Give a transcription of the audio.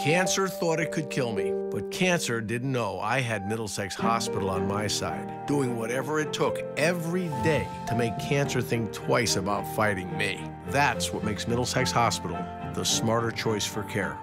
Cancer thought it could kill me, but cancer didn't know I had Middlesex Hospital on my side, doing whatever it took every day to make cancer think twice about fighting me. That's what makes Middlesex Hospital the smarter choice for care.